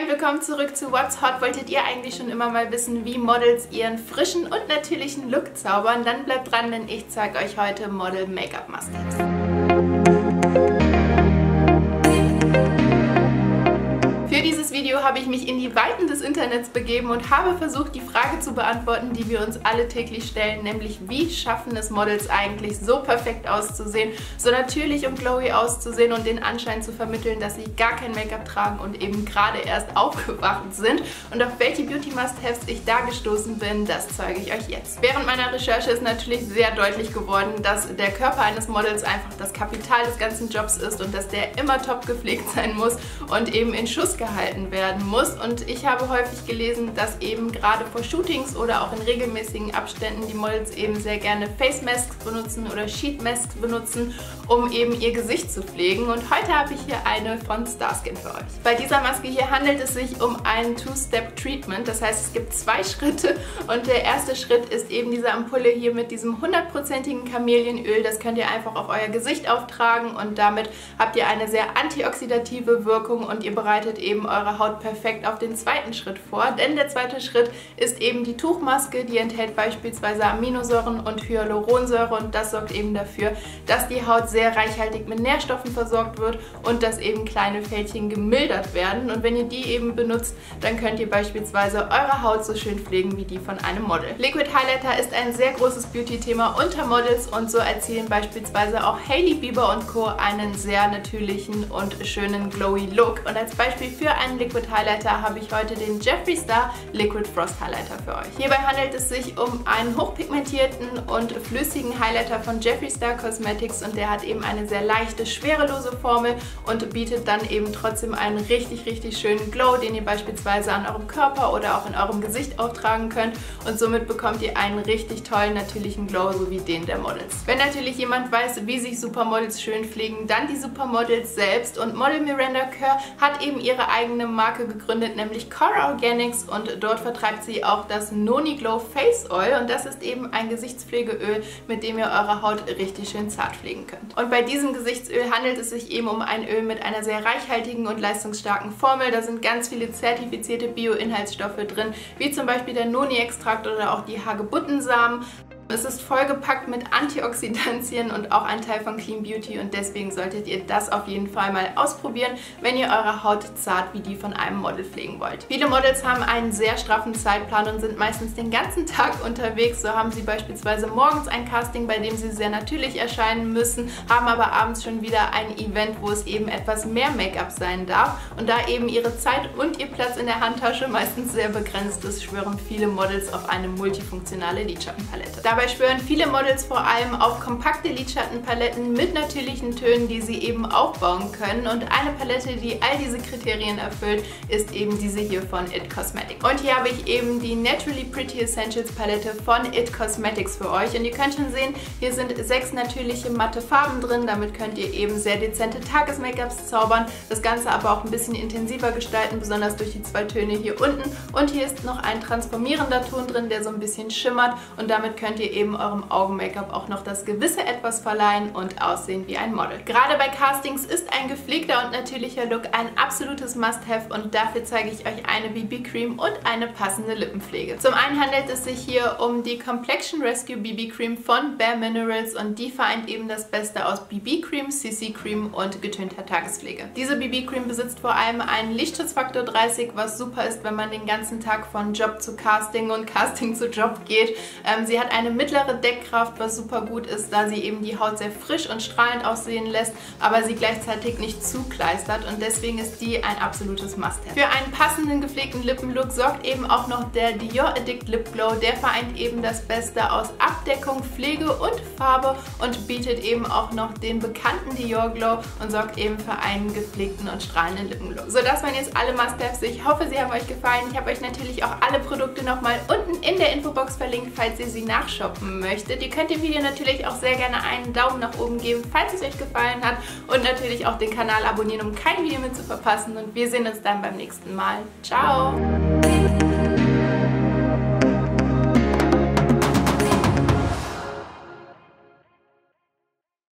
und willkommen zurück zu What's Hot. Wolltet ihr eigentlich schon immer mal wissen, wie Models ihren frischen und natürlichen Look zaubern? Dann bleibt dran, denn ich zeige euch heute Model Make-up Must-Haves. Video habe ich mich in die Weiten des Internets begeben und habe versucht, die Frage zu beantworten, die wir uns alle täglich stellen, nämlich wie schaffen es Models eigentlich so perfekt auszusehen, so natürlich und glowy auszusehen und den Anschein zu vermitteln, dass sie gar kein Make-up tragen und eben gerade erst aufgewacht sind und auf welche Beauty Must-Haves ich da gestoßen bin, das zeige ich euch jetzt. Während meiner Recherche ist natürlich sehr deutlich geworden, dass der Körper eines Models einfach das Kapital des ganzen Jobs ist und dass der immer top gepflegt sein muss und eben in Schuss gehalten werden muss. Und ich habe häufig gelesen, dass eben gerade vor Shootings oder auch in regelmäßigen Abständen die Models eben sehr gerne Face Masks benutzen oder Sheet Masks benutzen, um eben ihr Gesicht zu pflegen. Und heute habe ich hier eine von Starskin für euch. Bei dieser Maske hier handelt es sich um ein Two-Step-Treatment. Das heißt, es gibt zwei Schritte und der erste Schritt ist eben diese Ampulle hier mit diesem hundertprozentigen Kamelienöl. Das könnt ihr einfach auf euer Gesicht auftragen und damit habt ihr eine sehr antioxidative Wirkung und ihr bereitet eben eure Haut perfekt auf den zweiten Schritt vor, denn der zweite Schritt ist eben die Tuchmaske, die enthält beispielsweise Aminosäuren und Hyaluronsäure und das sorgt eben dafür, dass die Haut sehr reichhaltig mit Nährstoffen versorgt wird und dass eben kleine Fältchen gemildert werden und wenn ihr die eben benutzt, dann könnt ihr beispielsweise eure Haut so schön pflegen wie die von einem Model. Liquid Highlighter ist ein sehr großes Beauty-Thema unter Models und so erzielen beispielsweise auch Hailey Bieber und Co. einen sehr natürlichen und schönen glowy Look und als Beispiel für einen Liquid Highlighter habe ich heute den Jeffree Star Liquid Frost Highlighter für euch. Hierbei handelt es sich um einen hochpigmentierten und flüssigen Highlighter von Jeffree Star Cosmetics und der hat eben eine sehr leichte, schwerelose Formel und bietet dann eben trotzdem einen richtig, richtig schönen Glow, den ihr beispielsweise an eurem Körper oder auch in eurem Gesicht auftragen könnt und somit bekommt ihr einen richtig tollen, natürlichen Glow, so wie den der Models. Wenn natürlich jemand weiß, wie sich Supermodels schön pflegen, dann die Supermodels selbst und Model Miranda Kerr hat eben ihre eigene Marke gegründet, nämlich Cora Organics und dort vertreibt sie auch das Noni Glow Face Oil und das ist eben ein Gesichtspflegeöl, mit dem ihr eure Haut richtig schön zart pflegen könnt. Und bei diesem Gesichtsöl handelt es sich eben um ein Öl mit einer sehr reichhaltigen und leistungsstarken Formel. Da sind ganz viele zertifizierte Bio-Inhaltsstoffe drin, wie zum Beispiel der Noni-Extrakt oder auch die Hagebuttensamen. Es ist vollgepackt mit Antioxidantien und auch ein Teil von Clean Beauty und deswegen solltet ihr das auf jeden Fall mal ausprobieren, wenn ihr eure Haut zart wie die von einem Model pflegen wollt. Viele Models haben einen sehr straffen Zeitplan und sind meistens den ganzen Tag unterwegs. So haben sie beispielsweise morgens ein Casting, bei dem sie sehr natürlich erscheinen müssen, haben aber abends schon wieder ein Event, wo es eben etwas mehr Make-up sein darf und da eben ihre Zeit und ihr Platz in der Handtasche meistens sehr begrenzt ist, schwören viele Models auf eine multifunktionale Lidschattenpalette. Dabei Dabei schwören viele Models vor allem auf kompakte Lidschattenpaletten mit natürlichen Tönen, die sie eben aufbauen können. Und eine Palette, die all diese Kriterien erfüllt, ist eben diese hier von It Cosmetics. Und hier habe ich eben die Naturally Pretty Essentials Palette von It Cosmetics für euch. Und ihr könnt schon sehen, hier sind sechs natürliche matte Farben drin. Damit könnt ihr eben sehr dezente Tages-Make-ups zaubern. Das Ganze aber auch ein bisschen intensiver gestalten, besonders durch die zwei Töne hier unten. Und hier ist noch ein transformierender Ton drin, der so ein bisschen schimmert. Und damit könnt ihr eben eurem Augen-Make-up auch noch das gewisse Etwas verleihen und aussehen wie ein Model. Gerade bei Castings ist ein gepflegter und natürlicher Look ein absolutes Must-Have und dafür zeige ich euch eine BB-Cream und eine passende Lippenpflege. Zum einen handelt es sich hier um die Complexion Rescue BB-Cream von Bare Minerals und die vereint eben das Beste aus BB-Cream, CC-Cream und getönter Tagespflege. Diese BB-Cream besitzt vor allem einen Lichtschutzfaktor 30, was super ist, wenn man den ganzen Tag von Job zu Casting und Casting zu Job geht. Ähm, sie hat eine mittlere Deckkraft, was super gut ist, da sie eben die Haut sehr frisch und strahlend aussehen lässt, aber sie gleichzeitig nicht zukleistert und deswegen ist die ein absolutes Must-Have. Für einen passenden gepflegten Lippenlook sorgt eben auch noch der Dior Addict Lip Glow. Der vereint eben das Beste aus Abdeckung, Pflege und Farbe und bietet eben auch noch den bekannten Dior Glow und sorgt eben für einen gepflegten und strahlenden Lippenlook. So, das waren jetzt alle Must-Haves. Ich hoffe, sie haben euch gefallen. Ich habe euch natürlich auch alle Produkte nochmal unten in der Infobox verlinkt, falls ihr sie nachschaut shoppen möchtet. Ihr könnt dem Video natürlich auch sehr gerne einen Daumen nach oben geben, falls es euch gefallen hat und natürlich auch den Kanal abonnieren, um kein Video mehr zu verpassen und wir sehen uns dann beim nächsten Mal. Ciao!